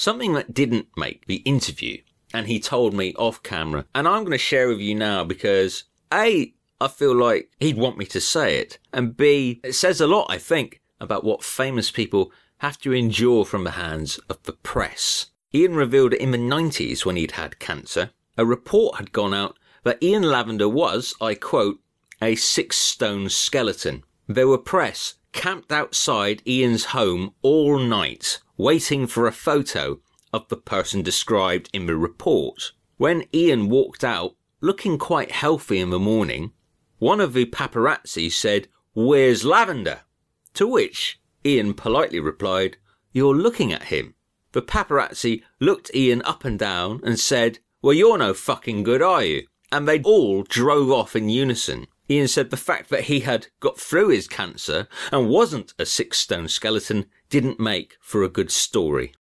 something that didn't make the interview, and he told me off camera, and I'm going to share with you now because A, I feel like he'd want me to say it, and B, it says a lot, I think, about what famous people have to endure from the hands of the press. Ian revealed in the 90s when he'd had cancer, a report had gone out that Ian Lavender was, I quote, a six stone skeleton. There were press camped outside Ian's home all night, waiting for a photo of the person described in the report. When Ian walked out, looking quite healthy in the morning, one of the paparazzi said, Where's Lavender? To which Ian politely replied, You're looking at him. The paparazzi looked Ian up and down and said, Well, you're no fucking good, are you? And they all drove off in unison. Ian said the fact that he had got through his cancer and wasn't a six stone skeleton didn't make for a good story.